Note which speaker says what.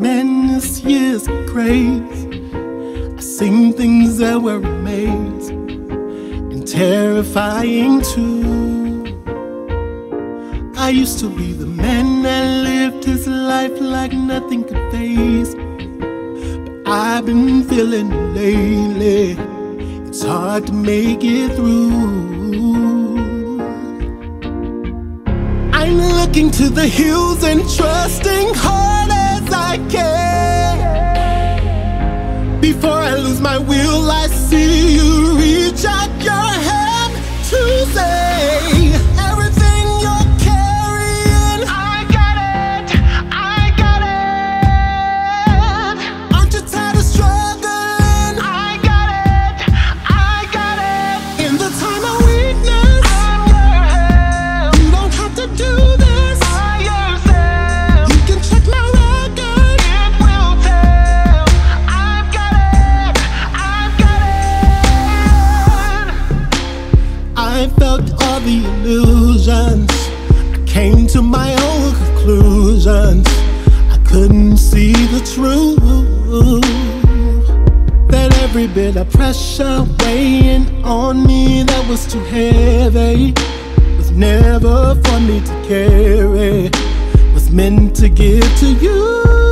Speaker 1: This year's crazy. I've seen things that were amazing and terrifying too. I used to be the man that lived his life like nothing could faze. But I've been feeling lately, it's hard to make it through. I'm looking to the hills and trusting hard as I can. Before I lose my will, I see you reach out your hand to say I felt all the illusions. I came to my own conclusions. I couldn't see the truth. That every bit of pressure weighing on me that was too heavy was never for me to carry. Was meant to give to you.